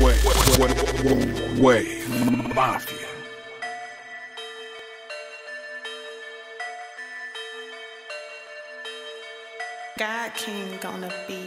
Way, way, mafia. God King gonna be.